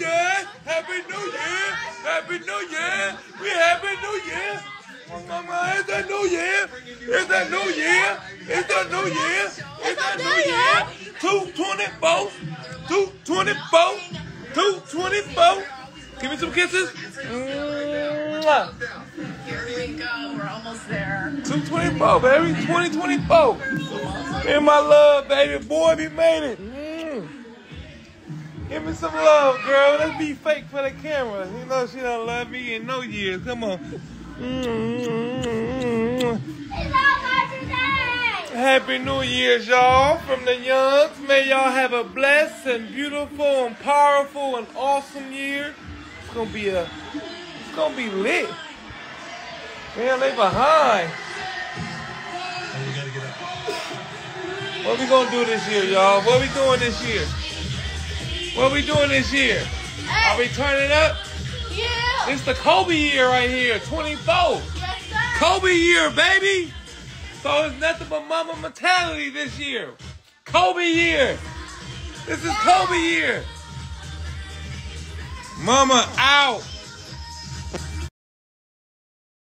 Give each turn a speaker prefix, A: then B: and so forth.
A: Year! Happy New Year! Happy New Year! We Happy New Year! Mama, it's a new year. It's a new year. It's a new year. It's a new year. 224. 224. 224. Give me some kisses. Mwah.
B: Here we go. We're almost there.
A: 224, baby. 2024. And my love, baby. Boy, we made it. Give me some love, girl. Let's be fake for the camera. You know she don't love me in no years. Come on. Mm. Happy New Year's, y'all, from the Youngs. May y'all have a blessed and beautiful and powerful and awesome year. It's gonna be a, it's gonna be lit. Man, they behind. What we gonna do this year, y'all? What we doing this year? What we doing this year? Are we turning up?
B: Yeah.
A: It's the Kobe year right here, 24.
B: Yes, sir.
A: Kobe year, baby. So it's nothing but Mamba mentality this year. Kobe year. This is Kobe year. Mamba out.